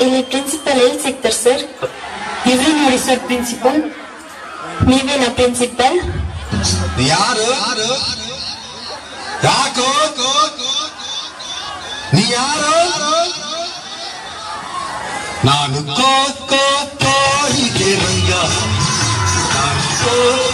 El principal es el tercer. Birbirine orisor principal. Mivina principal. Yarı. Yako. Niyarı. Nanu ko ko ko hige ranga. Nanu ko ko.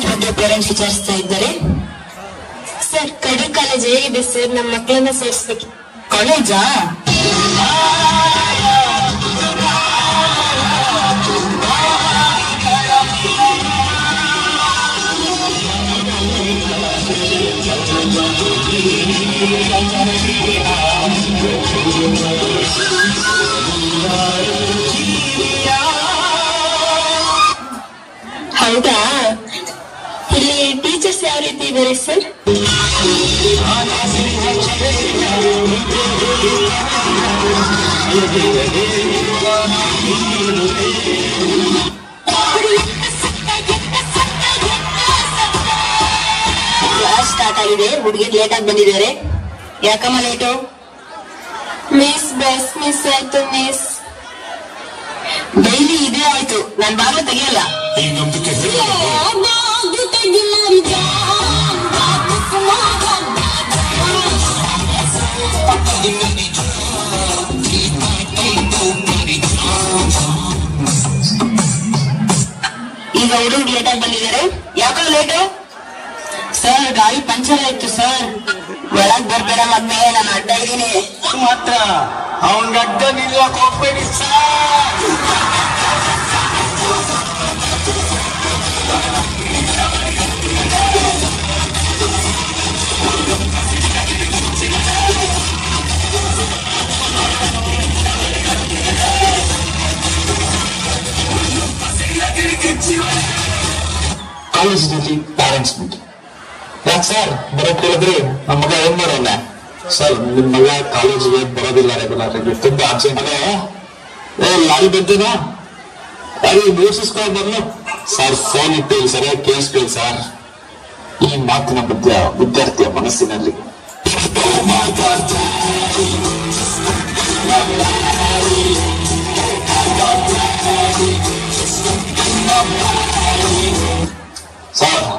College ಬಗ್ಗೆ parents ವಿಚಾರಿಸ್ತಾ ಇದ್ದಾರೆ sir ಕಡಿ college ಹೇಗಿದೆ sir ನಮ್ಮ ಮಕ್ಕಳನ್ನ ಸೇರಿಸ್ಬೇಕು ಕಾಲೇಜಾ ಹೌದಾ ಇದ್ದಾರೆ ಸರ್ ಸ್ಟಾರ್ಟ್ ಆಗಿದೆ, ಹುಡುಗಿರ್ ಲೇಟ್ ಆಗಿ ಬಂದಿದ್ದಾರೆ. ಯಾಕಮ್ಮ ಲೇಟು ಮಿಸ್ ಬೆಸ್ ಮಿಸ್ ಆಯ್ತು ಮಿಸ್ ಡೈಲಿ ಇದೇ ಆಯ್ತು. ನಾನ್ ಬಾಗ ತೆಗಿಯಲ್ಲ. ಈಗ ಹುಡುಗ ಲೇಟ್ ಆಗಿ ಬಂದಿದ್ದಾರೆ. ಯಾಕೋ ಲೇಟು ಸರ್ ಗಾಡಿ ಪಂಚರ್ ಆಯ್ತು ಸರ್ ಒಳಗ್ ಬರ್ಬೇಡ ಮದ್ವೆ ನಾನು ಅಡ್ಡ ಇದ್ದೀನಿ. ಮಾತ್ರ, ಅವನ್ ಅಡ್ಡ ನಿಲ್ಲಕ್ ಹೋಗ್ಬೇಡಿ ಸರ್ ಕಾಲೇಜಿನಲ್ಲಿ ಪ್ಯಾರೆಂಟ್ಸ್ ಮೀಟಿಂಗ್ ಯಾಕೆ ಸರ್ ಬರೋಕ್ ಹೇಳಿದ್ರಿ ನಮ್ಮ ಮಗ ಏನ್ ಮಾಡೋಲ್ಲ ಸರ್ ನಿಮ್ ಮಗ ಕಾಲೇಜಿಗೆ ಬರೋದಿಲ್ಲ ರೆಗ್ಯುಲರ್ ಆಗಿ ತುಂಬಾ ಅರ್ಜೆಂಟ್ ಅದೇ ಏ ಲಾರಿ ಬಂದಿನಾ ಲಾರಿ ನ್ಯೂಸಿಸ್ಕೊಂಡು ಬರ್ಲು ಸರ್ ಫೋನ್ ಇಟ್ಟು ಸರಿಯಾಗಿ ಕೇಳಿಸ್ಬೇಕು ಸರ್ ಈ ಮಾತಿನ ಮಧ್ಯ ವಿದ್ಯಾರ್ಥಿಯ ಮನಸ್ಸಿನಲ್ಲಿ ಸರ್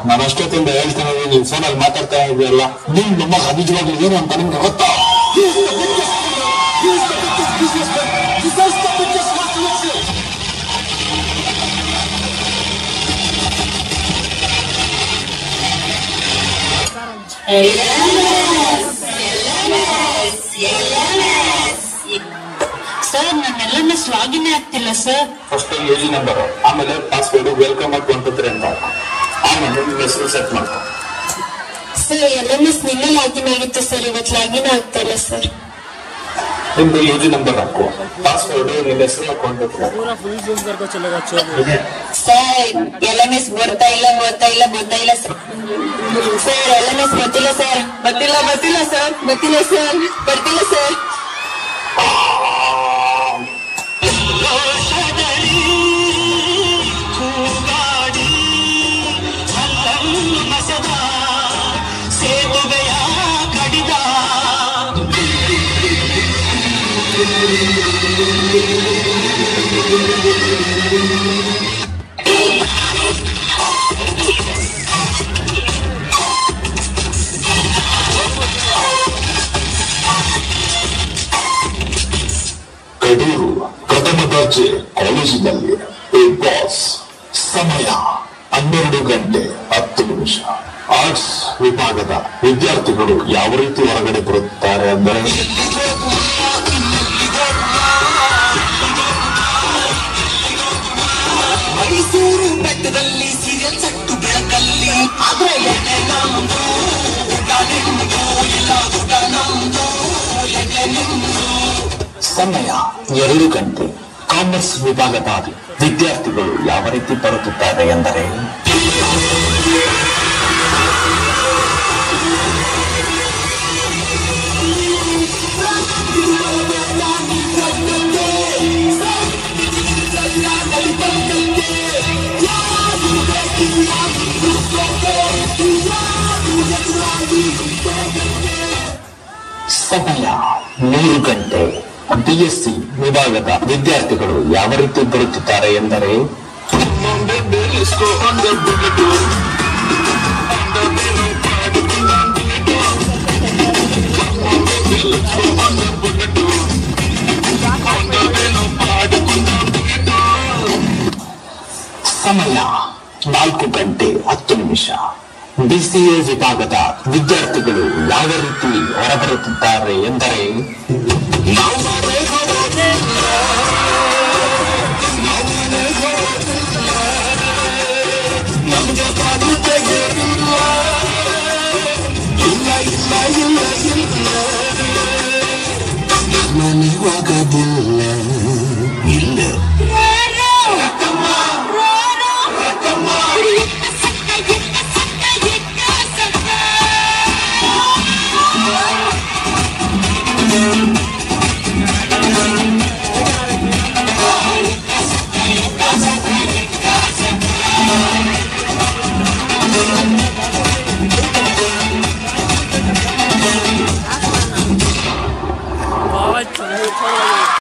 ನಾನು ಅಷ್ಟೊತ್ತಿಂದ ಹೇಳ್ತೇನೆ ನೀವು ಫೋನಲ್ಲಿ ಮಾತಾಡ್ತಾ ಇದೆಯಲ್ಲ ನೀವು ನಮ್ಮ ನಿಜವಾಗ್ಲೂ ಏನು ಅಂತ ನಿಮ್ಗೆ ಗೊತ್ತಾ ಸರ್ ನನ್ನೆಲ್ಲ ಸ್ವಾಗಿನೇ ಆಗ್ತಿಲ್ಲ sir first U G number ಆಮೇಲೆ password welcome at one two three ಅಂತ ಸರ್ ಎಲ್ ಎಂ ಎಸ್ ನಿನ್ನೆ ಲಾಗಿನ್ ಆಗಿತ್ತು ಸರ್ ಇವತ್ತು ಲಾಗಿನ್ ಆಗ್ತಾ ಇಲ್ಲ ಸರ್ ನಿಮ್ದು ಯು ಜಿ ನಂಬರ್ ಹಾಕು ಪಾಸ್ವರ್ಡ್ ನಿಮ್ಮ ಹೆಸರು ಹಾಕೊಂಡ್ಬೇಕು ಸರ್ ಎಲ್ ಎಂ ಎಸ್ ಬರ್ತಾ ಇಲ್ಲ ಬರ್ತಾ ಇಲ್ಲ ಬರ್ತಾ ಇಲ್ಲ sir sir L M S ಗೊತ್ತಿಲ್ಲ ಸರ್ ಗೊತ್ತಿಲ್ಲ ಗೊತ್ತಿಲ್ಲ ಸರ್ ಗೊತ್ತಿಲ್ಲ ಸರ್ ಬರ್ತಿಲ್ಲ ಸರ್ ಪ್ರಥಮ ದರ್ಜೆ ಕಾಲೇಜಿನಲ್ಲಿ ಬಾಸ್ ಸಮಯ ಹನ್ನೆರಡು ಗಂಟೆ ಹತ್ತು ನಿಮಿಷ. ಆರ್ಟ್ಸ್ ವಿಭಾಗದ ವಿದ್ಯಾರ್ಥಿಗಳು ಯಾವ ರೀತಿ ಹೊರಗಡೆ ಬರುತ್ತಾರೆ ಅಂದರೆ ಸಮಯ ಎರಡು ಗಂಟೆ ಕಾಮರ್ಸ್ ವಿಭಾಗದಲ್ಲಿ ವಿದ್ಯಾರ್ಥಿಗಳು ಯಾವ ರೀತಿ ಬರುತ್ತಿದ್ದಾರೆ ಎಂದರೆ ಸಮಯ ಮೂರು ಗಂಟೆ ಬಿಎಸ್ಸಿ ವಿಭಾಗದ ವಿದ್ಯಾರ್ಥಿಗಳು ಯಾವ ರೀತಿ ಬರುತ್ತಿದ್ದಾರೆ ಎಂದರೆ ಸಮಯ ನಾಲ್ಕು ಗಂಟೆ ಹತ್ತು ನಿಮಿಷ ಬಿಸಿಎ ವಿಭಾಗದ ವಿದ್ಯಾರ್ಥಿಗಳು ಯಾವ ರೀತಿ ಹೊರಬರುತ್ತಿದ್ದಾರೆ ಎಂದರೆ Now